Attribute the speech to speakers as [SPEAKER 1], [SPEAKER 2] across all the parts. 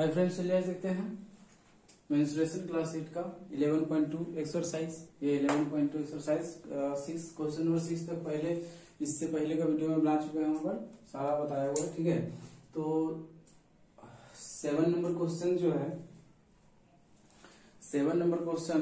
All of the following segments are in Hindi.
[SPEAKER 1] हाय फ्रेंड्स चलिए देखते हैं। मेंस्ट्रुएशन क्लास एट का 11.2 एक्सरसाइज ये 11.2 exercise six question number six तक पहले, इससे पहले का वीडियो में बना चुके हैं पर। सारा बताया हुआ है, ठीक है? तो सेवन नंबर क्वेश्चन जो है सेवन नंबर क्वेश्चन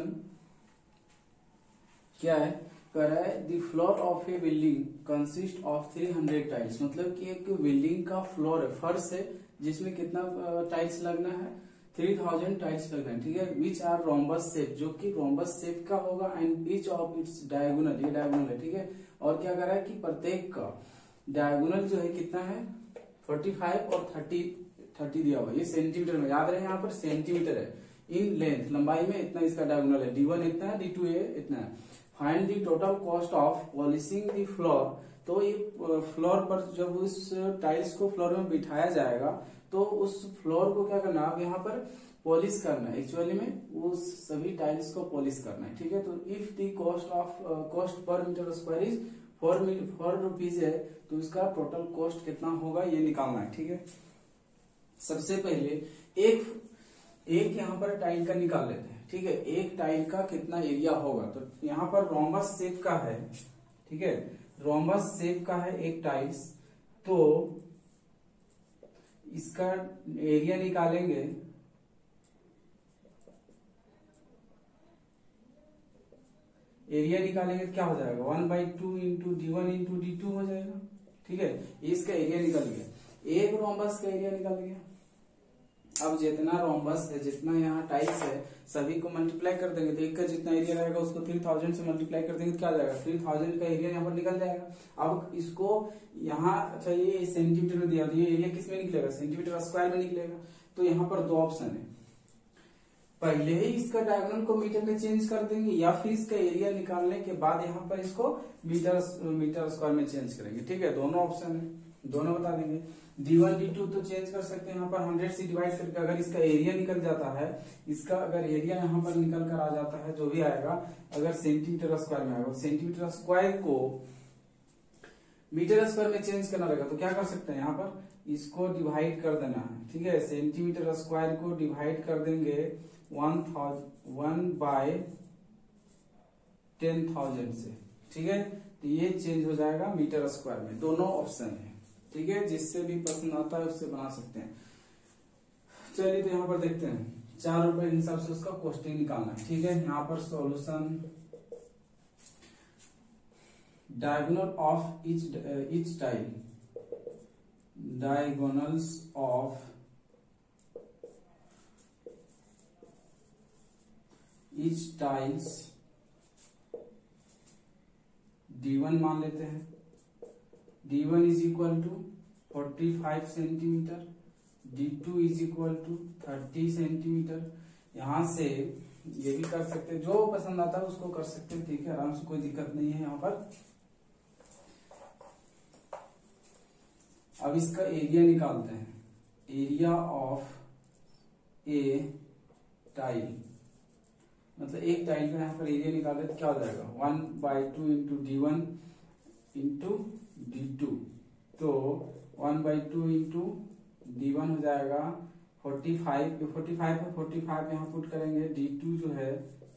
[SPEAKER 1] क्या है? कह रहा है the floor of a building consist of 300 tiles मतलब कि एक बिल्डिंग का फ्लोर है, फर्श है जिसमें कितना टाइल्स लगना है? 3000 टाइल्स लगना है, ठीक है? विच आर रोम्बस शेप जो कि रोम्बस शेप का होगा and each of its diagonal ये डायगोनल है, ठीक है? और क्या कर रहा है कि प्रत्येक का डायगोनल जो है कितना है? 45 और 30 30 दिया हुआ ये सेंटीमीटर में, याद रहे यहाँ पर सेंटीमीटर है। इन लेंथ लंबाई में इतना इसका डायगोनल है। डी वन इतना है डी टू इतना है। Find the total cost of polishing the floor तो ये फ्लोर पर जब उस टाइल्स को फ्लोर में बिठाया जाएगा तो उस फ्लोर को क्या करना अब यहाँ पर पॉलिश करना है। एक्चुअली में उस सभी टाइल्स को पॉलिश करना है, ठीक है? तो if the cost of cost per metre square is four four rupees है तो इसका टोटल कॉस्ट कितना होगा, ये निकालना है, ठीक है? सबसे पहले एक एक यहाँ पर टाइल का निकाल लेते हैं, ठीक है? एक टाइल का कितना एरिया होगा तो यहाँ पर रोमबस शेप का है, ठीक है? रोमबस शेप का है एक टाइल्स तो इसका एरिया निकालेंगे। एरिया निकालेंगे तो क्या हो जाएगा? One by two into D one into D two हो जाएगा। ठीक है? इसका एरिया निकल गया एक रोमबस का एरिया निकल गया अब जितना रोम्बस है, जितना यहाँ टाइल्स है, सभी को मल्टीप्लाई कर देंगे। तो एक का जितना एरिया रहेगा, उसको थ्री थाउज़ेंड से मल्टीप्लाई कर देंगे तो क्या जाएगा? थ्री थाउज़ेंड का एरिया यहाँ पर निकल जाएगा। अब इसको यहाँ अच्छा ये सेंटीमीटर में दिया, ये एरिया किसमें निकलेगा? सेंटीमीटर स्क्वायर में निकलेगा। तो यहाँ पर दो ऑप्शन है। पहले ही इसका डायगोनल को मीटर में चेंज कर देंगे, या फिर इसका एरिया निकालने के बाद यहाँ पर इसको मीटर मीटर स्क्वायर में चेंज करेंगे। ठीक है? दोनों ऑप्शन है। दोनों बता देंगे। डी वन डी टू तो चेंज कर सकते हैं, यहाँ पर हंड्रेड से डिवाइड करके अगर इसका एरिया निकल जाता है, इसका अगर एरिया यहाँ पर निकल कर आ जाता है, जो भी आएगा, अगर सेंटीमीटर स्क्वायर में आएगा सेंटीमीटर स्क्वायर को मीटर स्क्वायर में चेंज करना रहेगा तो क्या कर सकते हैं यहाँ पर? इसको डिवाइड कर देना है, ठीक है? सेंटीमीटर स्क्वायर को डिवाइड कर देंगे one thousand one by ten thousand से, ठीक है? तो ये चेंज हो जाएगा मीटर स्क्वायर में, दोनों ऑप्शन है। ठीक है, जिससे भी पसंद आता है उससे बना सकते हैं। चलिए तो यहाँ पर देखते हैं। चार रुपए हिसाब से उसका कॉस्टिंग निकालना है, ठीक है? यहाँ पर solution diagonal of each each tile diagonals of each tiles D1 मान लेते हैं। D one is equal to forty five centimetre D two is equal to thirty centimetre यहाँ से ये भी कर सकते हैं। जो पसंद आता है उसको कर सकते हैं। ठीक है, आराम से कोई दिक्कत नहीं है यहाँ पर। अब इसका एरिया निकालते हैं। एरिया ऑफ़ ए टाइल मतलब एक टाइल का यहाँ पर एरिया निकाले तो क्या हो जाएगा? One by two into D one into D two तो one by two into D one हो जाएगा। फोर्टी फाइव फोर्टी फाइव है फोर्टी फाइव यहाँ पुट करेंगे। डी टू जो है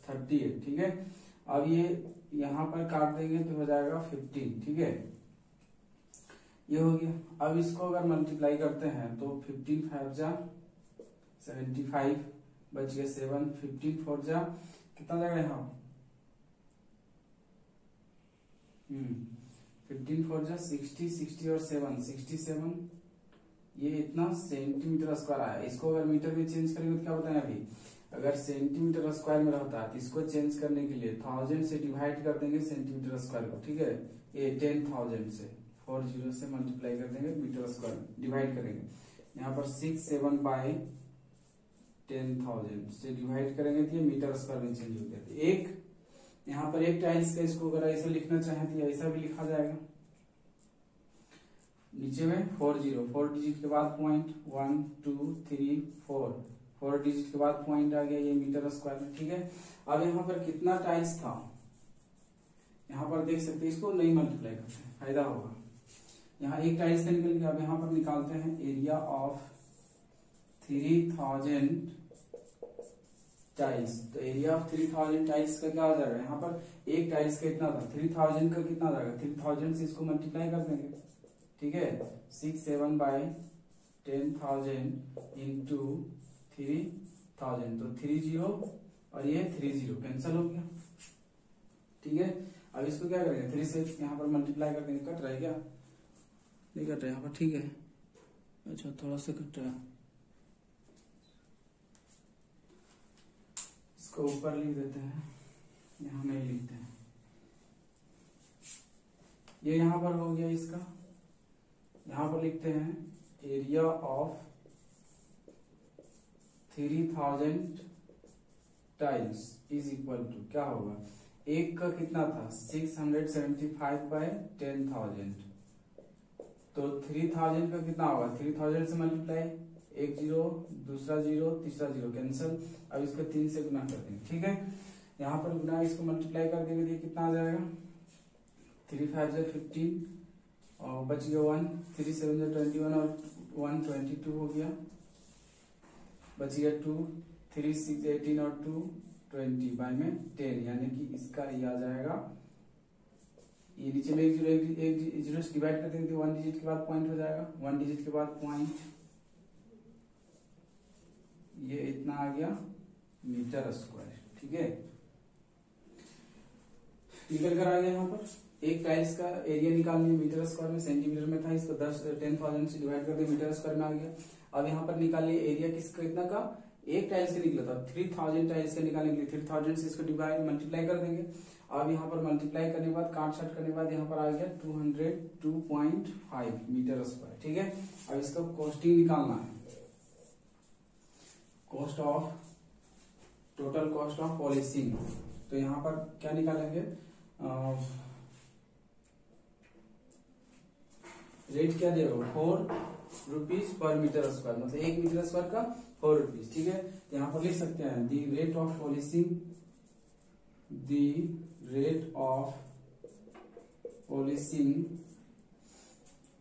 [SPEAKER 1] थर्टी है, ठीक है? अब ये यहाँ पर काट देंगे तो हो जाएगा फिफ्टीन ठीक है? ये हो गया। अब इसको अगर मल्टीप्लाई करते हैं तो फिफ्टीन फाइव जा सेवेंटी फाइव बच गया सेवन फिफ्टीन फोर जा। कितना जाएगा यहाँ? हम्म। फिफ्टीन फोर जा सिक्सटी सिक्सटी और सेवन, सिक्सटी सेवन, ये इतना सेंटीमीटर स्क्वायर आया इसको अगर मीटर में चेंज करेंगे तो क्या बताए अभी? अगर सेंटीमीटर स्क्वायर में रहता है तो इसको चेंज करने के लिए थाउज़ेंड से डिवाइड कर देंगे सेंटीमीटर स्क्वायर को, ठीक है? ये टेन थाउज़ेंड से। फोर ज़ीरो से मल्टीप्लाई कर देंगे मीटर स्क्वायर डिवाइड करेंगे। यहाँ पर six seven by ten thousand से डिवाइड करेंगे तो ये मीटर स्क्वायर में चेंज हो गया। एक यहाँ पर एक टाइल्स का इसको अगर ऐसा लिखना चाहे तो ऐसा भी लिखा जाएगा। नीचे में फोर ज़ीरो फोर डिजिट के बाद point one two three four four digit के बाद पॉइंट आ गया ये मीटर स्क्वायर में, ठीक है? अब यहाँ पर कितना टाइल्स था? यहाँ पर देख सकते हैं, इसको नहीं मल्टीप्लाई करते फ़ायदा होगा। यहाँ एक टाइल्स का निकल गया अब यहाँ पर निकालते हैं area of three thousand tiles तो area of three thousand tiles का क्या हो? जाएगा यहाँ पर एक टाइल्स का कितना था। थ्री थाउज़ेंड का कितना जाएगा थ्री थाउज़ेंड से इसको मल्टीप्लाई कर देंगे। ठीक है? Six seven by ten thousand into three thousand तो थ्री ज़ीरो और ये थ्री ज़ीरो कैंसिल हो गया। ठीक है? अब इसको क्या करेंगे? थ्री से यहाँ पर मल्टीप्लाई कर देंगे। कट रहा है क्या? नहीं कट रहा यहाँ पर ठीक है। अच्छा थोड़ा सा कट रहा है। इसको ऊपर लिख देते हैं। यहाँ नहीं लिखते हैं। ये यहाँ पर हो गया इसका। यहाँ पर लिखते हैं area of three thousand tiles is equal to क्या होगा? एक का कितना था? Six hundred seventy five by ten thousand तो थ्री थाउज़ेंड का कितना होगा? थ्री थाउज़ेंड से मल्टीप्लाई एक ज़ीरो, दूसरा ज़ीरो, तीसरा ज़ीरो कैंसिल अब इसको तीन से गुना कर देंगे ठीक है? यहाँ पर गुना इसको मल्टीप्लाई कर देंगे तो कितना आ जाएगा। थ्री फाइव जो फिफ्टीन और बच गया वन थ्री सेवन जो ट्वेंटी वन और वन ट्वेंटी टू हो गया। बच गया टू थ्री सिक्स एटीन और टू ट्वेंटी बाई में टेन यानी कि इसका ये आ जाएगा। ये नीचे में एक ज़ीरो डिवाइड कर देंगे तो वन डिजिट के बाद पॉइंट हो जाएगा। वन डिजिट के बाद पॉइंट ये इतना आ गया मीटर स्क्वायर, ठीक है? निकल कर आ गया यहाँ पर। एक टाइल्स का एरिया निकालने मीटर स्क्वायर में सेंटीमीटर में था, इसको दस टेन थाउज़ेंड से डिवाइड कर दिया, मीटर स्क्वायर में आ गया। अब यहाँ पर निकालिए एरिया किसका कितना का? एक टाइल्स से निकला था थ्री थाउज़ेंड टाइल्स का निकालने के लिए थ्री थाउज़ेंड से इसको डिवाइड मल्टीप्लाई कर देंगे। अब यहाँ पर मल्टीप्लाई करने के बाद काट छाट करने के बाद यहाँ पर आ गया two hundred two point five metre square, ठीक है? अब इसका कॉस्टिंग निकालना है। Cost of total cost of polishing तो यहाँ पर क्या निकालेंगे? रेट क्या दे देगा four rupees per metre square मतलब एक मीटर स्क्वायर का फोर रुपीज़ ठीक है? यहाँ पर लिख सकते हैं the rate of polishing the rate of polishing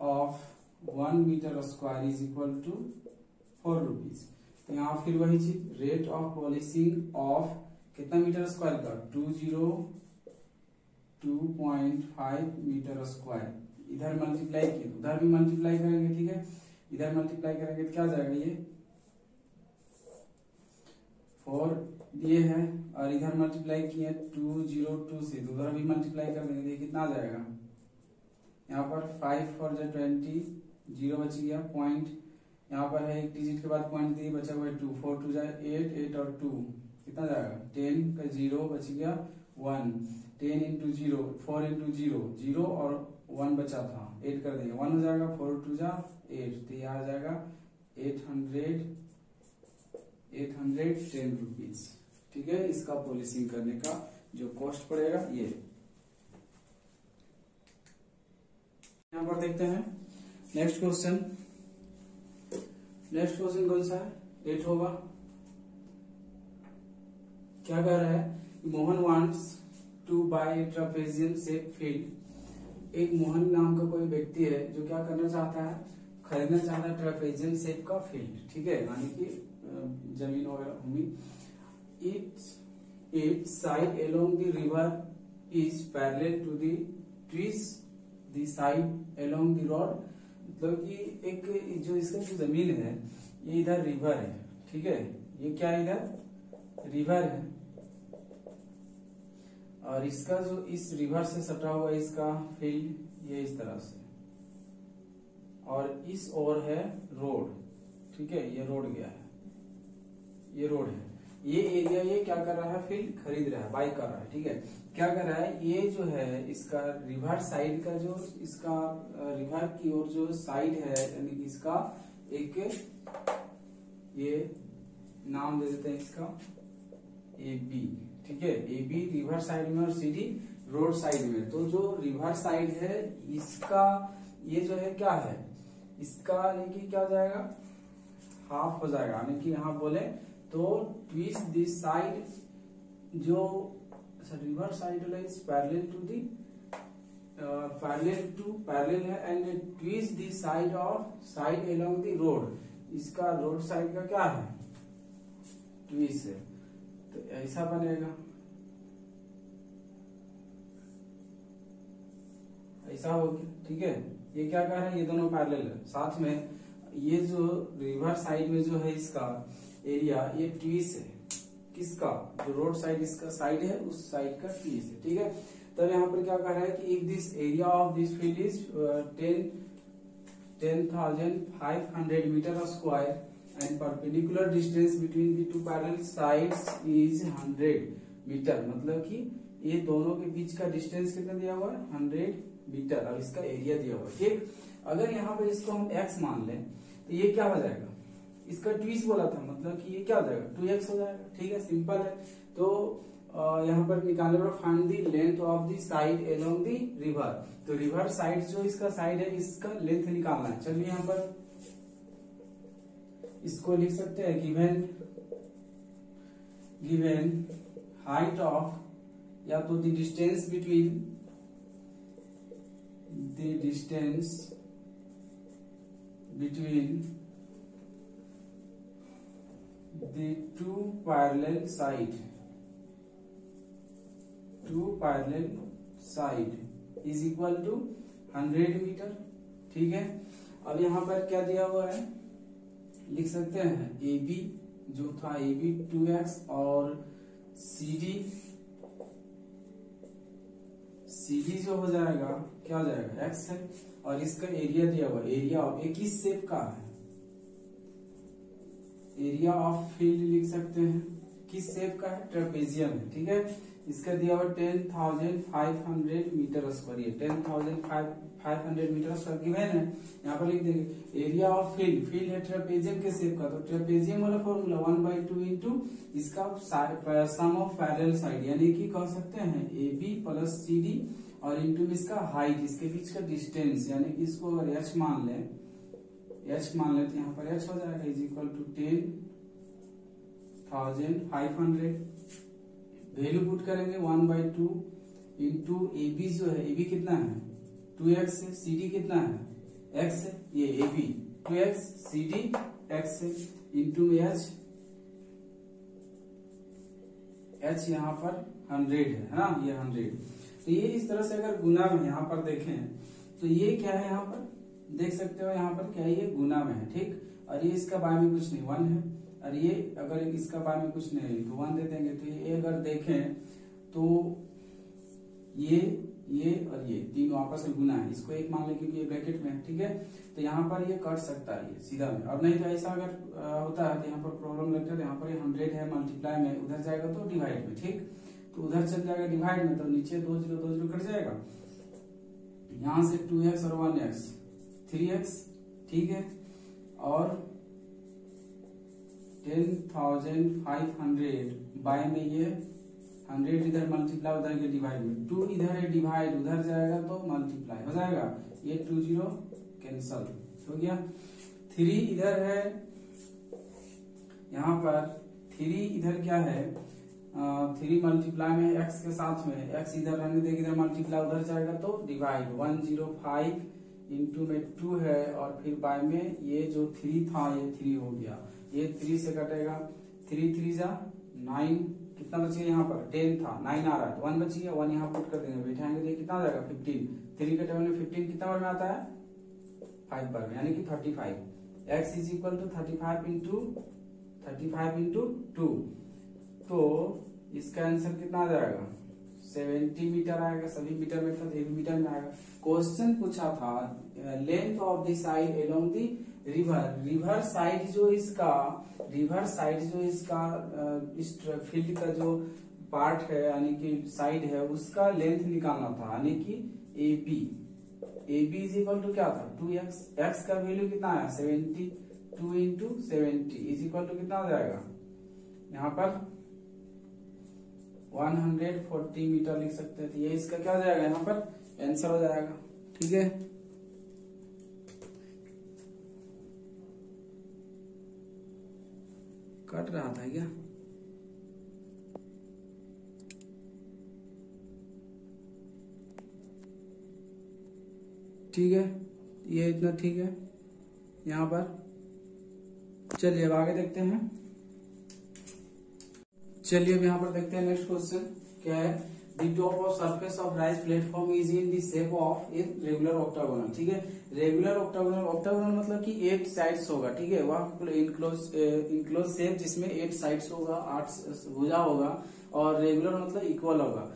[SPEAKER 1] of one metre square is equal to four rupees तो यहाँ फिर वही चीज़ रेट ऑफ़ पॉलिसिंग ऑफ़ कितना मीटर स्क्वायर का? Two zero two point five metre square इधर मल्टीप्लाई किए उधर भी मल्टीप्लाई करेंगे, ठीक है? इधर मल्टीप्लाई करेंगे तो क्या जाएगा ये? फोर ये है, और इधर मल्टीप्लाई किए टू ज़ीरो टू से तो उधर भी मल्टीप्लाई कर देंगे कितना आ जाएगा। यहाँ पर फाइव फोर जो ट्वेंटी ज़ीरो बच गया पॉइंट यहाँ पर है, एक डिजिट के बाद पॉइंट दिए, बचा हुआ है टू फोर टू जाए एट एट और टू कितना जाएगा? टेन का ज़ीरो बच गया one ten into zero four into zero zero और वन बचा था। एट कर देंगे वन हो जाएगा फोर टू जा एट तो ये आ जाएगा eight hundred eight hundred ten rupees ठीक है? इसका पॉलिसिंग करने का जो कॉस्ट पड़ेगा, ये। यहाँ पर देखते हैं। नेक्स्ट क्वेश्चन नेक्स्ट क्वेश्चन कौन सा है? एट होगा। क्या कह रहा है? Mohan wants to buy trapezium shape field एक मोहन नाम का कोई व्यक्ति है जो क्या करना चाहता है? खरीदना चाहता है ट्रापेजियम सेप का फ़ील्ड ठीक है? यानी कि ज़मीन वगैरह, भूमि। It it side along the river is parallel to the trees the side along the road मतलब कि एक जो इसका जो ज़मीन है, ये इधर रिवर है, ठीक है? ये क्या इधर? रिवर है। और इसका जो इस रिवर से सटा हुआ इसका फ़ील्ड, ये इस तरह से। और इस ओर है रोड, ठीक है? ये रोड गया है। ये रोड है। ये एरिया ये क्या कर रहा है? फ़ील्ड खरीद रहा है बाई कर रहा है, ठीक है? क्या कर रहा है? ये जो है, इसका रिवर साइड का जो, इसका रिवर की ओर जो साइड है, यानी कि इसका एक, ये नाम दे देते हैं इसका ए बी ठीक है? ए बी रिवर साइड में और सी डी रोड साइड में। तो जो रिवर साइड है, इसका, ये जो है क्या है? इसका, यानी कि क्या हो जाएगा? हाफ़ हो जाएगा, यानी कि यहाँ बोले तो ट्विस्ट दिस साइड जो अच्छा river side is parallel to the parallel to parallel है एंड ट्विस्ट दी साइड और साइड अलोंग दी रोड इसका रोड साइड का क्या है? ट्वीस है। तो ऐसा बनेगा। ऐसा हो गया। ठीक है? ये क्या कह रहा है? ये दोनों पैरेलल है। साथ में, ये जो रिवर साइड में जो है इसका एरिया ये ट्वीस है। किसका? जो रोड साइड इसका साइड है, उस साइड का ट्वीस है, ठीक है? तब यहाँ पर क्या कह रहा है कि if this area of this field is ten ten thousand five hundred metre square and perpendicular distance between the two parallel sides is hundred metre मतलब कि ये दोनों के बीच का डिस्टेंस कितना दिया हुआ है? हंड्रेड मीटर और इसका एरिया दिया हुआ है, ठीक? अगर यहाँ पर इसको हम एक्स मान लें तो ये क्या हो जाएगा? इसका ट्वीस बोला था मतलब कि ये क्या हो जाएगा? टू एक्स हो जाएगा, ठीक है? सिंपल है। तो यहाँ पर निकालने पर find the length of the side along the river तो रिवर साइड जो इसका साइड है, इसका लेंथ निकालना है। चलिए यहाँ पर इसको लिख सकते हैं गिवेन गिवेन हाइट ऑफ़ या तो the distance between the distance between the two parallel side, two parallel side is equal to 100 metre ठीक है? अब यहाँ पर क्या दिया हुआ है? लिख सकते हैं ए बी जो था ए बी टू एक्स और सी डी सी डी जो हो जाएगा, क्या हो जाएगा? एक्स है और इसका एरिया दिया हुआ एरिया ऑफ़ एक किस शेप का है। एरिया ऑफ़ फ़ील्ड लिख सकते हैं। किस शेप का है? ट्रेपेजियम है ठीक है? इसका दिया हुआ ten thousand five hundred metre square ये ten thousand five five hundred metre square given है। यहाँ पर लिख देंगे एरिया ऑफ़ फ़ील्ड फ़ील्ड है ट्रेपेजियम के शेप का तो ट्रेपेजियम वाला formula one by two into इसका सम ऑफ़ साइड यानी कि कह सकते हैं A B plus C D और इंटू इसका हाइट इसके बीच का डिस्टेंस यानी कि इसको अगर एच मान लें एच मान लेते हैं, यहाँ पर एच हो जाएगा is equal to ten thousand five hundred value put करेंगे one by two into A B जो है ए बी कितना है? टू एक्स सी डी कितना है? एक्स ये A B two X C D X है इंटू एच एच यहाँ पर हंड्रेड है ना? ये हंड्रेड तो ये इस तरह से अगर गुना में यहाँ पर देखें तो ये क्या है यहाँ पर? देख सकते हो यहाँ पर क्या है, ये गुना में है, ठीक? और ये इसका बाय में कुछ नहीं, वन है। और ये अगर इसका बाय में कुछ नहीं तो वन दे देंगे। तो ये अगर देखें तो ये ये और ये तीनों आपस में गुना है। इसको एक मान लें क्योंकि ये ब्रैकेट में है, ठीक है? तो यहाँ पर ये कट सकता है, ये सीधा में। और नहीं तो ऐसा अगर होता है तो यहाँ पर प्रॉब्लम लगता है यहाँ पर हंड्रेड है मल्टीप्लाई में, उधर जाएगा तो डिवाइड में, ठीक? तो उधर चल जाएगा डिवाइड में तो नीचे दो ज़ीरो दो ज़ीरो कट जाएगा। यहाँ से टू एक्स और वन एक्स थ्री एक्स, ठीक है? और ten thousand five hundred, by में ये हंड्रेड इधर मल्टीप्लाई उधर के डिवाइड में। टू इधर है डिवाइड उधर जाएगा तो मल्टीप्लाई हो जाएगा? ये टू ज़ीरो कैंसल हो गया? थ्री इधर है, यहाँ पर थ्री इधर क्या है? थ्री मल्टीप्लाई में एक्स के साथ में एक्स इधर रहने देगा, इधर मल्टीप्लाई उधर जाएगा तो divide one zero five into में टू है और फिर बाय में ये जो थ्री था, ये थ्री हो गया। ये थ्री से कटेगा। थ्री थ्री जा नाइन कितना बच गया यहाँ पर? टेन था। नाइन आ रहा है। वन बच गया वन यहाँ पुट कर देंगे। बैठाएँगे तो कितना हो जाएगा? फिफ्टीन थ्री के टेबल में फिफ्टीन कितना बार में आता है? फाइव बार में। यानी कि thirty five X is equal to thirty five into thirty five into two तो इसका आंसर कितना आ जाएगा? सेवेंटी मीटर आएगा सभी मीटर में था मीटर में आएगा। क्वेश्चन पूछा था length of the side along the river river side जो इसका रिवर साइड जो इसका इस फ़ील्ड का जो पार्ट है, यानी कि साइड है, उसका लेंथ निकालना था, यानी कि A B A B is equal to क्या था? टू एक्स एक्स का वैल्यू कितना आया? Seventy two into seventy is equal to कितना हो जाएगा? यहाँ पर 140 मीटर लिख सकते हैं तो ये इसका क्या हो जाएगा? यहाँ पर आंसर हो जाएगा। ठीक है? कट रहा था क्या? ठीक है? ये इतना ठीक है? यहाँ पर। चलिए, अब आगे देखते हैं। चलिए अब यहाँ पर देखते हैं नेक्स्ट क्वेश्चन क्या है? The top of surface of rice platform is in the shape of a regular octagonal ठीक है? रेगुलर ऑक्टागोनल ऑक्टागोनल मतलब कि एट साइड्स होगा, ठीक है? वह इनक्लोज इनक्लोज शेप जिसमें एट साइड्स होगा, आठ भुजा होगा और रेगुलर मतलब इक्वल होगा,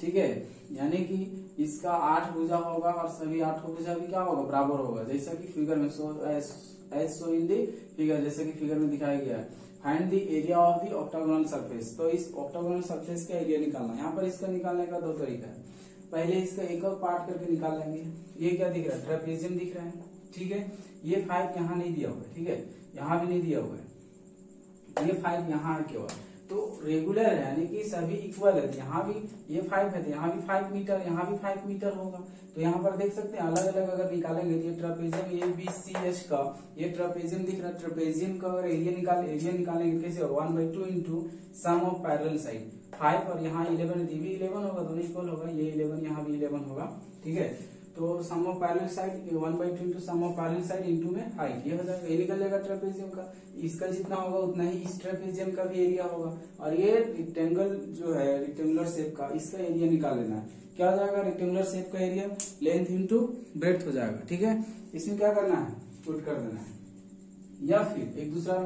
[SPEAKER 1] ठीक है? यानी कि इसका आठ भुजा होगा और सभी आठ भुजा भी क्या होगा? बराबर होगा, जैसा कि फिगर में सो एस सो इन दी फिगर जैसा कि फिगर में दिखाया गया है। Find the area of the octagonal surface तो इस ऑक्टागोनल सरफेस का एरिया निकालना यहाँ पर इसका निकालने का दो तरीका है। पहले इसका एक और पार्ट करके निकाल लेंगे। ये क्या दिख रहा है? ट्रेपेजियम दिख रहा है। ठीक है? ये फाइव यहाँ नहीं दिया हुआ है। ठीक है? यहाँ भी नहीं दिया हुआ है। ये फाइव यहाँ है। केवल तो रेगुलर है, यानी कि सभी इक्वल है। यहाँ भी ये फाइव है तो यहाँ भी फाइव मीटर यहाँ भी फाइव मीटर होगा। तो यहाँ पर देख सकते हैं अलग अलग अगर निकालेंगे तो ये trapezium A B C H का, ये ट्रपेजियम दिख रहा है। ट्रपेजियम का अगर एरिया निकाल एरिया निकालेंगे कैसे? One by two into sum of parallel side five और यहाँ इलेवन ये भी इलेवन होगा, दोनों इक्वल होगा, ये इलेवन यहाँ भी इलेवन होगा। ठीक है? तो sum of parallel side one by two into sum of parallel side into में हाइट ये हो जाएगा। ये निकल जाएगा ट्रेपेजियम का। इसका जितना होगा, उतना ही इस ट्रेपेजियम का भी एरिया होगा। और ये रेक्टेंगल जो है रेक्टेंगुलर शेप का, इसका एरिया निकाल लेना है। क्या हो जाएगा? रेक्टेंगुलर शेप का एरिया लेंथ इंटू ब्रेथ हो जाएगा, ठीक है? इसमें क्या करना है? पुट कर देना है। या फिर एक दूसरा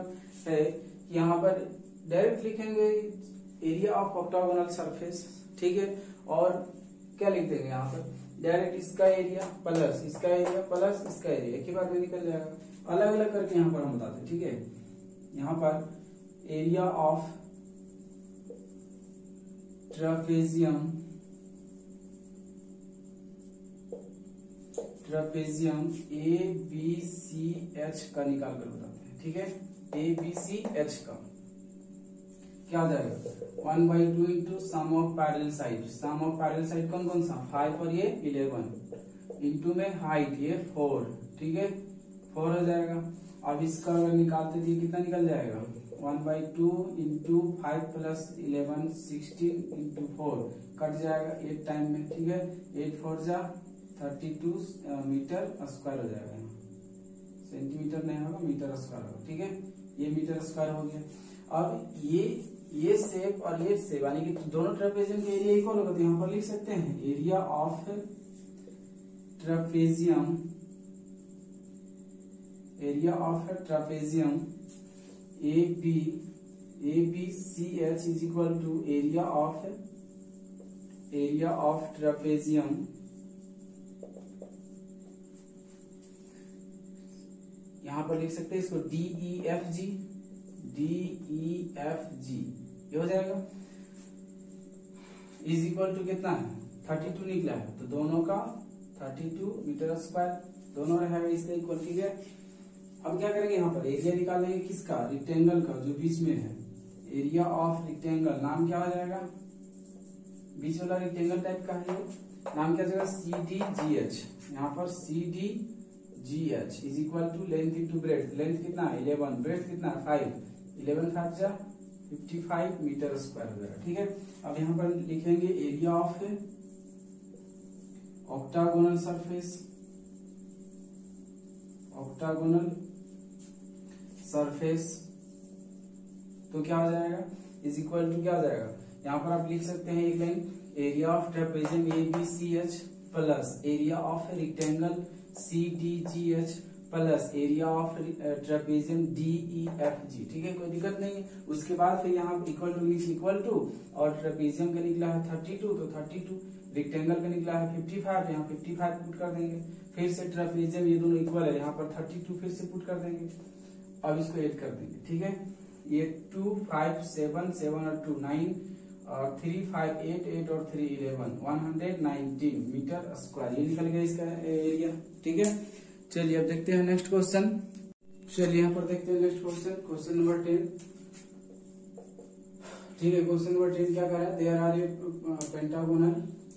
[SPEAKER 1] है यहाँ पर डायरेक्ट लिखेंगे एरिया ऑफ़ ऑक्टागोनल सरफेस ठीक है? और क्या लिख देंगे यहाँ पर? डायरेक्ट इसका एरिया प्लस इसका एरिया प्लस इसका एरिया एक ही बार में निकल जाएगा। अलग अलग करके यहाँ पर हम बताते हैं, ठीक है? यहाँ पर area of trapezium trapezium A B C H का निकाल कर बताते हैं, ठीक है? ए बी सी एच का। क्या आ जाएगा one by two into sum of parallel side sum of parallel side कौन कौन सा? फाइव और ये इलेवन इंटू में हाइट ये फोर ठीक है? फोर हो जाएगा. अब इसका अगर निकालते थे कितना निकल जाएगा? One by two into five plus eleven sixteen into four cut जाएगा एट टाइम में. ठीक है? एट फोर जा थर्टी टू मीटर स्क्वायर हो जाएगा सेंटीमीटर नहीं होगा मीटर स्क्वायर होगा. ठीक है? ये मीटर स्क्वायर हो गया. अब ये ये शेप और ये शेप यानी कि दोनों ट्रेपेजियम के एरिया इक्वल होगा तो यहाँ पर लिख सकते हैं। Area of trapezium area of trapezium A B A B C H is equal to area of area of trapezium यहाँ पर लिख सकते हैं इसको D E F G D E F G ये हो जाएगा। इज़ इक्वल टू कितना है? थर्टी टू निकला है। तो दोनों का थर्टी टू मीटर स्क्वायर दोनों रहेगा इसका इक्वल ठीक है अब क्या करेंगे यहाँ पर? एरिया निकालेंगे किसका? रिक्टेंगल का, जो बीच में है। एरिया ऑफ़ रिक्टेंगल नाम क्या हो जाएगा? बीच वाला रिक्टेंगल टाइप का है नाम क्या जाएगा? सी डी जी एच यहाँ पर C D G H is equal to length into breadth length कितना? है इलेवन ब्रेथ कितना? है फाइव इलेवन फाइव जा फिफ्टी फाइव मीटर स्क्वायर हो जाएगा ठीक है? अब यहाँ पर लिखेंगे area of octagonal surface octagonal surface तो क्या हो जाएगा? इज़ इक्वल टू क्या हो जाएगा? यहाँ पर आप लिख सकते हैं एक line area of trapezium A B C H plus area of rectangle C D G H plus area of trapezium D E F G ठीक है? कोई दिक्कत नहीं। उसके बाद फिर यहाँ इक्वल टू इक्वल टू और ट्रेपेजियम का निकला है थर्टी टू तो थर्टी टू रेक्टेंगल का निकला है फिफ्टी फाइव यहाँ फिफ्टी फाइव पुट कर देंगे। फिर से ट्रेपेजियम ये दोनों इक्वल है, यहाँ पर थर्टी टू फिर से पुट कर देंगे। अब इसको एड कर देंगे, ठीक है? ये टू फाइव सेवन सेवन और टू नाइन और थ्री फाइव एट एट और three eleven one hundred nineteen metre square ये निकल गया इसका एरिया ठीक है? चलिए अब देखते हैं नेक्स्ट क्वेश्चन चलिए यहाँ पर देखते हैं next question question number ten ठीक है क्वेश्चन नंबर टेन क्या कर रहा है? There are a pentagonal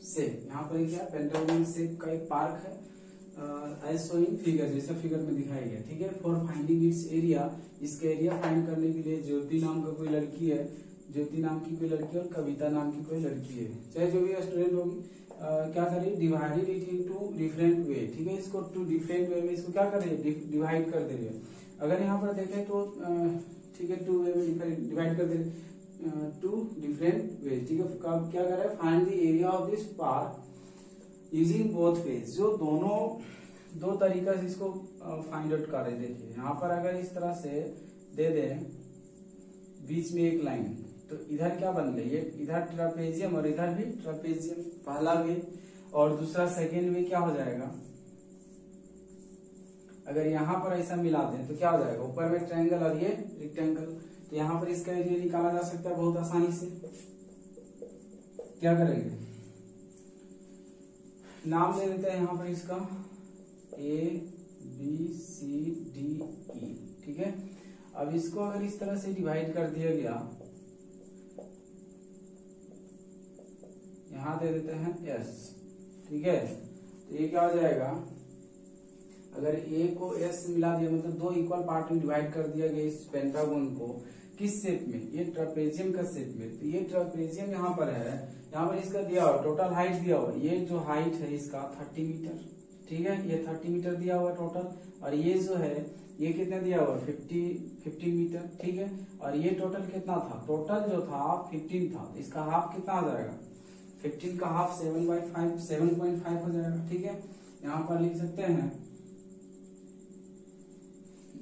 [SPEAKER 1] shape यहाँ पर क्या? पेंटागोनल शेप का एक पार्क है एज शोइंग फिगर जैसा फिगर में दिखाया गया। ठीक है फॉर फाइंडिंग इट्स एरिया इसका एरिया फाइंड करने के लिए ज्योति नाम का कोई लड़की है, ज्योति नाम की कोई लड़की और कविता नाम की कोई लड़की है। चाहे जो भी स्टूडेंट होगी क्या करें? Divided it into different way ठीक है? इसको टू डिफरेंट वे में इसको क्या करें? डिवाइड कर दे रहे अगर यहाँ पर देखें तो ठीक है टू वे में डिवाइड कर दे टू डिफरेंट वेज ठीक है? कब क्या कर रहा है? Find the area of this park using both ways जो दोनों, दो तरीका से इसको फाइंड आउट कर रहे देखिए, यहाँ पर अगर इस तरह से दे दें, बीच में एक लाइन तो इधर क्या बन गई? ये इधर ट्रापेजियम और इधर भी ट्रापेजियम, पहला वे और दूसरा सेकेंड वे क्या हो जाएगा? अगर यहाँ पर ऐसा मिला दें तो क्या हो जाएगा? ऊपर में ट्रायंगल और ये रेक्टेंगल तो यहाँ पर इसका एरिया निकाला जा सकता है बहुत आसानी से। क्या करेंगे? नाम दे देते हैं यहाँ पर इसका। ए बी सी डी ई ठीक है? अब इसको अगर इस तरह से डिवाइड कर दिया गया यहाँ दे देते हैं एस ठीक है? तो ये क्या हो जाएगा? अगर ए को एस मिला दिया मतलब दो इक्वल पार्ट में डिवाइड कर दिया गया इस पेंटागोन को, किस शेप में? ये ट्रपेजियम का शेप में। तो ये ट्रपेजियम यहाँ पर है। यहाँ पर इसका दिया हुआ टोटल हाइट दिया हुआ, ये जो हाइट है इसका थर्टी मीटर ठीक है? ये थर्टी मीटर दिया हुआ टोटल और ये जो है, ये कितना दिया हुआ? फिफ्टी फिफ्टी मीटर ठीक है? और ये टोटल कितना था? टोटल जो था फिफ्टीन था। इसका हाफ़ कितना आ जाएगा? फिफ्टीन का half seven by five seven point five हो जाएगा, ठीक है? यहाँ पर लिख सकते हैं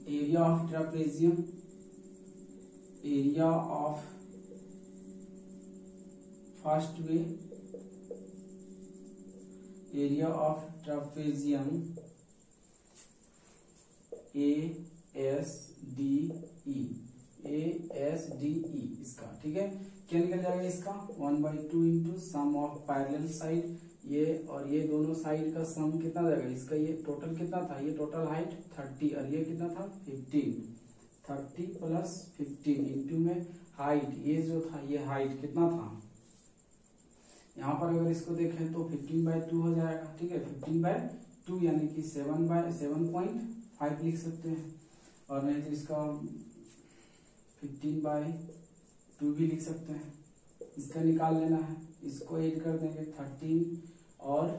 [SPEAKER 1] area of trapezium area of first way area of trapezium A S D E A S D E इसका, ठीक है? क्या निकल जाएगा इसका? One by two into sum of parallel side ये और ये दोनों साइड का सम कितना जाएगा? इसका ये टोटल कितना था? ये टोटल हाइट थर्टी और ये कितना था? Fifteen thirty plus fifteen into में हाइट ये जो था, ये हाइट कितना था? यहाँ पर अगर इसको देखें तो फिफ्टीन बाय टू हो जाएगा, ठीक है? फिफ्टीन बाय टू यानी कि seven by seven point five लिख सकते हैं। और नहीं तो इसका फिफ्टीन बाय टू भी लिख सकते हैं। इसका निकाल लेना है। इसको एड कर देंगे थर्टीन और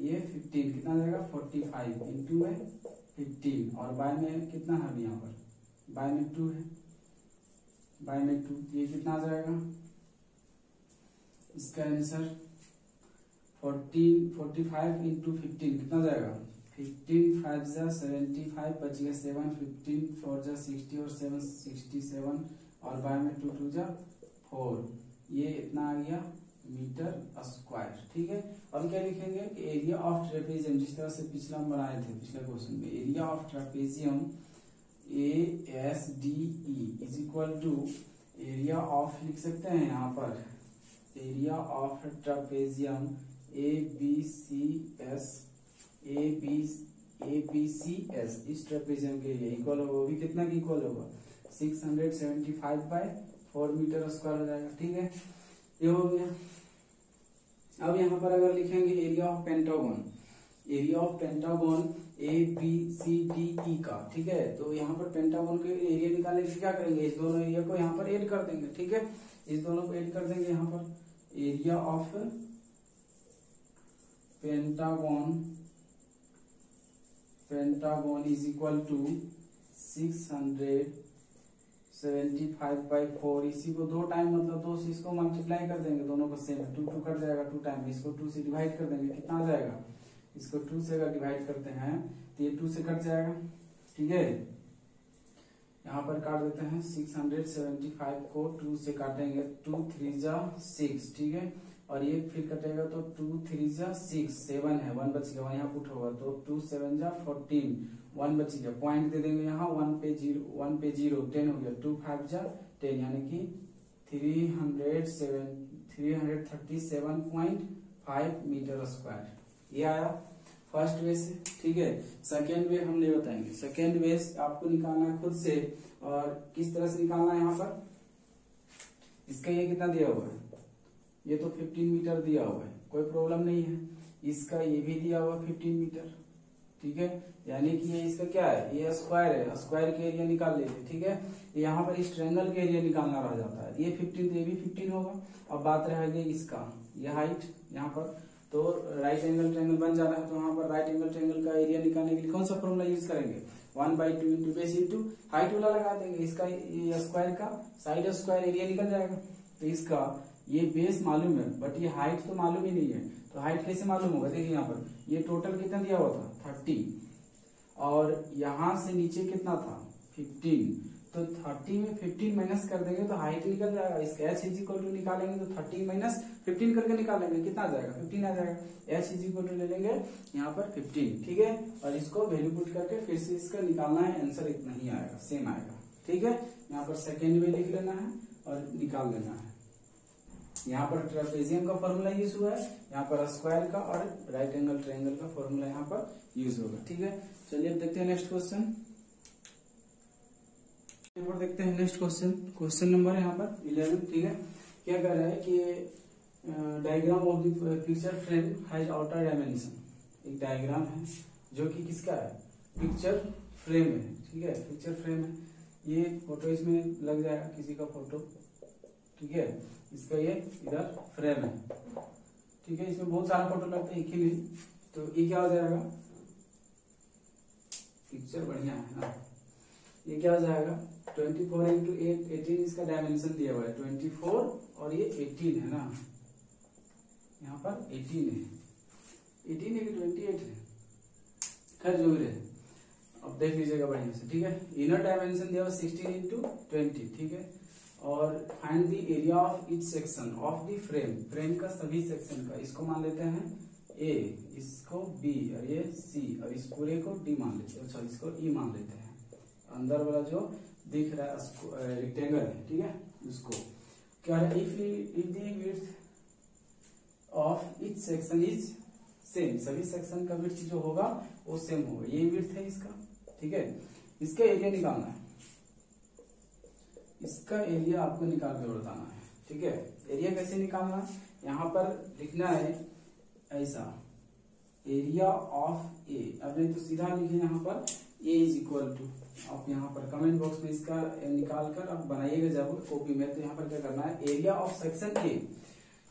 [SPEAKER 1] ये फिफ्टीन कितना जाएगा? फोर्टी फाइव इंटू है फिफ्टीन और बाय में कितना है यहाँ पर? बाय में टू है। बाय में टू ये कितना आ जाएगा? इसका answer fourteen forty five into fifteen कितना जाएगा? फिफ्टीन फाइव जा सेवेंटी फाइव बच गया सेवन फिफ्टीन फोर जा सिक्सटी और सेवन सिक्सटी सेवन और बाय में टू टू जा फोर। ये इतना आ गया मीटर स्क्वायर, ठीक है? अब क्या लिखेंगे कि एरिया ऑफ़ ट्रेपेजियम जिस तरह से पिछला हम बनाए थे, पिछले क्वेश्चन में area of trapezium A S D E is equal to area of लिख सकते हैं यहाँ पर area of trapezium A B C S A B A B C S इस ट्रेपेजियम के लिए इक्वल होगा, वो भी कितना की इक्वल होगा? Six hundred seventy five by four metre square हो जाएगा, ठीक है? ये हो गया। अब यहाँ पर अगर लिखेंगे area of pentagon area of pentagon A B C D E का, ठीक है? तो यहाँ पर पेंटागोन के एरिया निकालने के क्या करेंगे? इस दोनों एरिया को यहाँ पर एड कर देंगे, ठीक है? इस दोनों को एड कर देंगे यहाँ पर। Area of pentagon pentagon is equal to six hundred seventy five by four इसी को दो टाइम मतलब दो से इसको मल्टीप्लाई कर देंगे, दोनों को सेम टू टू कट जाएगा टू टाइम इसको टू से डिवाइड कर देंगे, कितना आ जाएगा? इसको टू से अगर डिवाइड करते हैं तो ये टू से कट जाएगा, ठीक है? यहाँ पर काट देते हैं सिक्स हंड्रेड सेवेंटी फाइव को टू से काटेंगे टू थ्री जा सिक्स ठीक है? और ये फिर कटेगा तो टू थ्री जा सिक्स सेवन है वन बच गया यहाँ पुट होगा तो टू सेवन जा फोर्टीन वन बच गया। पॉइंट दे देंगे यहाँ, वन पे ज़ीरो, वन पे ज़ीरो टेन हो गया। टू फाइव जा टेन यानी कि three hundred seven three hundred thirty seven point five metre square ये आया फ़र्स्ट वे से, ठीक है? सेकेंड वे हम नहीं बताएँगे। सेकेंड वे आपको निकालना है खुद से, और किस तरह से निकालना है यहाँ पर? इसका ये कितना दिया हुआ है? ये तो 15 मीटर दिया हुआ है, कोई प्रॉब्लम नहीं है। इसका ये भी दिया हुआ 15 मीटर ठीक है? यानी कि ये इसका क्या है? ये स्क्वायर है। स्क्वायर के एरिया निकाल लेते ठीक है? यहाँ पर इस ट्रेंगल के एरिया निकालना रह जाता है। ये 15 तो ये भी 15 होगा। अब बात रहेगी इसका। ये हाइट यहाँ पर। तो राइट एंगल ट्रेंगल बन जाना है। तो वहाँ पर राइट एंगल ट्रेंगल का एरिया निकालने के लिए कौन सा फॉर्मूला यूज़ करेंगे? One by two into base into height वाला लगा देंगे। इसका स्क्वायर का साइड स्क्वायर एरिया निकल जाएगा। तो इसका ये बेस मालूम है बट ये हाइट तो मालूम ही नहीं है। तो हाइट कैसे मालूम होगा? देखिए यहाँ पर, ये टोटल कितना दिया हुआ था? थर्टी और यहाँ से नीचे कितना था? फिफ्टीन तो थर्टी में फिफ्टीन माइनस कर देंगे तो हाइट निकल जाएगा इसका एच इज़ इक्वल टू निकालेंगे तो थर्टीन माइनस फिफ्टीन करके निकालेंगे। कितना आ जाएगा? फिफ्टीन आ जाएगा। एच इज़ इक्वल टू ले लेंगे यहाँ पर फिफ्टीन ठीक है? और इसको वैल्यू पुट करके फिर से इसका निकालना है। आंसर इतना ही आएगा सेम आएगा, ठीक है? यहाँ पर सेकेंड में लिख लेना है और निकाल लेना है। यहाँ पर ट्रेपेजियम का फॉर्मूला यूज़ हुआ है, यहाँ पर स्क्वायर का और राइट एंगल ट्रायंगल का फॉर्मूला यहाँ पर यूज़ होगा, ठीक है? चलिए अब देखते हैं नेक्स्ट क्वेश्चन पर देखते हैं नेक्स्ट क्वेश्चन क्वेश्चन नंबर यहाँ पर इलेवन ठीक है? क्या कह रहा है कि diagram of the picture frame has outer dimension एक डायग्राम है जो कि किसका है? पिक्चर फ्रेम है, ठीक है? पिक्चर फ्रेम है। ये फ़ोटो इसमें लग जाएगा, किसी का फ़ोटो ठीक है? इसका ये इधर फ्रेम है। ठीक है? इसमें बहुत सारा फ़ोटो लगता है, एक ही नहीं। तो ये क्या हो जाएगा? पिक्चर बढ़िया है ना? ये क्या हो जाएगा? Twenty four into eight eighteen इसका डायमेंशन दिया हुआ है। ट्वेंटी फोर और ये एटीन है ना? यहाँ पर एटीन है। एटीन है कि ट्वेंटी एट है? खैर, जो भी रहे। अब देख लीजिएगा बढ़िया से, ठीक है? इनर डायमेंशन दिया हुआ सिक्सटीन इंटू ट्वेंटी ठीक है? और find the area of each section of the frame frame का सभी सेक्शन का, इसको मान लेते हैं ए इसको बी और ये सी और इस पूरे को डी मान लेते हैं सॉरी इसको ई e मान लेते हैं। अंदर वाला जो दिख रहा है रेक्टेंगल है, ठीक है? उसको। क्या है? If if the width of each section is same सभी सेक्शन का विड्थ जो होगा, वो सेम होगा। ये विड्थ है इसका, ठीक है? इसका एरिया निकालना है। इसका एरिया आपको निकाल के बताना है, ठीक है? एरिया कैसे निकालना यहाँ पर लिखना है ऐसा एरिया ऑफ़ ए अब नहीं तो सीधा लिखे यहाँ पर ए इज़ इक्वल टू आप यहाँ पर कमेंट बॉक्स में इसका निकाल कर आप बनाइएगा जब कॉपी में तो यहाँ पर क्या करना है? एरिया ऑफ़ सेक्शन ए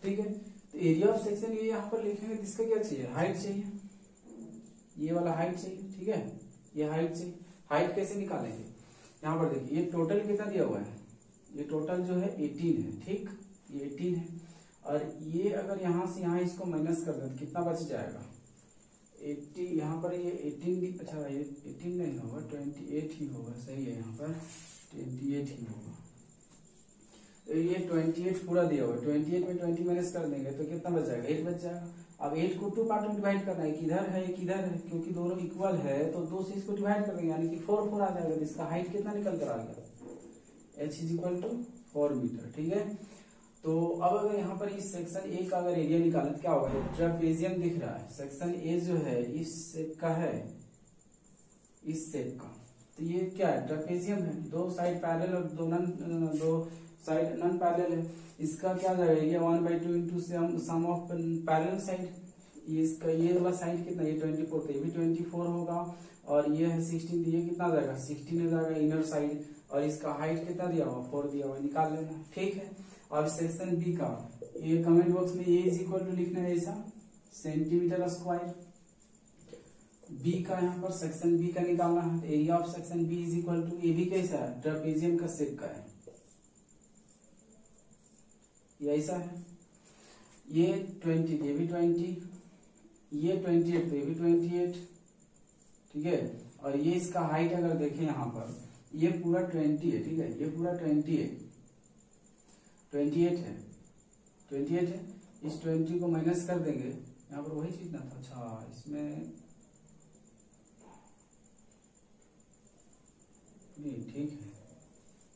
[SPEAKER 1] ठीक है? तो एरिया ऑफ़ सेक्शन ए यहाँ पर लिखेंगे इसका क्या चाहिए? हाइट चाहिए। ये वाला हाइट चाहिए, ठीक है? ये हाइट चाहिए। हाइट कैसे निकालेंगे? यहाँ पर देखिए, ये टोटल कितना दिया हुआ है? ये टोटल जो है 18 है, ठीक? ये 18 है। और ये अगर यहाँ से यहाँ इसको माइनस कर दे तो कितना बच जाएगा? 80 यहाँ पर ये 18 अच्छा ये 18 नहीं होगा 28 ही होगा, सही है, यहाँ पर 28 ही होगा। तो ये 28 पूरा दिया हुआ 28 में 20 माइनस कर देंगे तो कितना बच जाएगा? 8 बच जाएगा। अब 8 को टू पार्ट में डिवाइड करना है। किधर है किधर है, क्योंकि दोनों इक्वल है तो दो से इसको डिवाइड कर देंगे, यानी कि फोर फोर आ जाएगा तो इसका हाइट कितना निकल कर आ गया? H is equal to four metre ठीक है? तो अब अगर यहाँ पर इस सेक्शन ए का अगर एरिया निकालें तो क्या होगा? ट्रेपेजियम दिख रहा है सेक्शन ए जो है, इस शेप का है, इस शेप का। तो ये क्या है? ट्रेपेजियम है। दो साइड पैरेलल और दो नन दो साइड नन पैरेलल है। इसका क्या जाएगा one by two into sum of parallel side ये इसका, ये वाला साइड कितना? ये ट्वेंटी फोर ये भी ट्वेंटी फोर होगा। और ये है सिक्सटीन ये कितना जाएगा? सिक्सटीन जाएगा इनर साइड और इसका हाइट कितना दिया हुआ? फोर दिया हुआ। निकाल लेना। ठीक है? और सेक्शन बी का। ये कमेंट बॉक्स में ए इज़ इक्वल टू लिखना है ऐसा। सेंटीमीटर स्क्वायर बी का यहाँ पर सेक्शन बी का निकालना है। Area of section B is equal to A भी कैसा है? ट्रेपेजियम का शेप का है। ये ऐसा है। ये ट्वेंटी ये भी ट्वेंटी ये ट्वेंटी एट ये भी ट्वेंटी एट ठीक है? और ये इसका हाइट अगर देखें यहाँ पर, ये पूरा ट्वेंटी है, ठीक है? ये पूरा ट्वेंटी है। ट्वेंटी एट है। ट्वेंटी एट है। इस ट्वेंटी को माइनस कर देंगे। यहाँ पर वही चीज़ ना था। अच्छा इसमें नहीं ठीक है।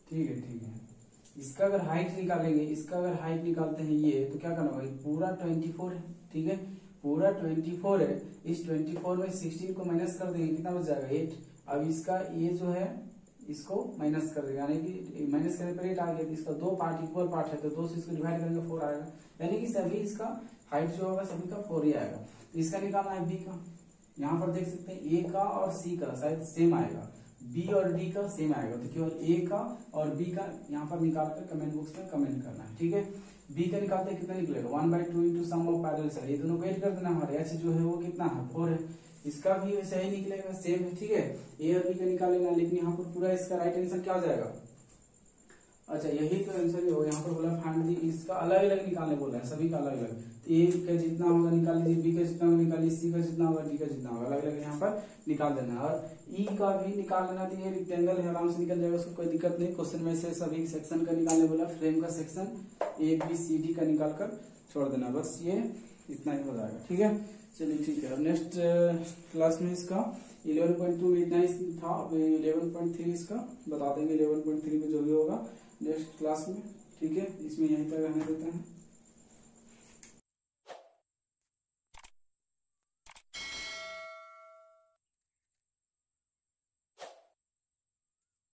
[SPEAKER 1] ठीक है ठीक है। इसका अगर हाइट निकालेंगे, इसका अगर हाइट निकालते हैं ये तो क्या करना होगा? पूरा ट्वेंटी फोर है, ठीक है? पूरा ट्वेंटी फोर है, इस ट्वेंटी फोर में सिक्सटीन को माइनस कर देंगे, कितना बच जाएगा? एट अब इसका ये जो है, इसको माइनस कर देगा, यानी कि माइनस करने पर एट आ गया इसका दो पार्ट इक्वल पार्ट है तो दो से इसको डिवाइड करेंगे फोर आएगा। यानी कि सभी इसका हाइट जो होगा, सभी का फोर ही आएगा। तो इसका निकालना है बी का। यहाँ पर देख सकते हैं ए का और सी का, शायद सेम आएगा। बी और डी का सेम आएगा। तो केवल ए का और बी का यहाँ पर निकाल कर कमेंट बॉक्स में कमेंट करना है, ठीक है? बी का निकालते कितना निकलेगा? One by two into sum of parallel side ये दोनों को एड कर देना हमारे एच जो है वो कितना है? फोर है। इसका भी वैसे ही निकलेगा सेम है, ठीक है? ए और बी का निकालेगा लेकिन यहाँ पर पूरा इसका राइट आंसर क्या हो जाएगा? अच्छा यही तो आंसर ही होगा यहाँ पर बोला फाइंड दी इसका अलग अलग निकालने बोल है, सभी का अलग अलग तो ए का जितना होगा निकाल लीजिए बी का जितना होगा निकालिए सी का जितना होगा डी का जितना होगा अलग अलग यहाँ पर निकाल देना और ई का भी निकाल लेना तो ये रेक्टेंगल है, आराम से निकल जाएगा, उसको कोई दिक्कत नहीं। क्वेश्चन में से सभी सेक्शन का निकालने बोला फ्रेम का section A B C D का निकाल कर छोड़ देना। बस ये इतना ही हो जाएगा, ठीक है? चलिए, ठीक है। नेक्स्ट क्लास में इसका 11.2 में इतना ही था। अब 11.3 इसका, बता देंगे 11.3 में जो भी होगा। नेक्स्ट क्लास में ठीक है? इसमें यहीं तक रहने देते हैं।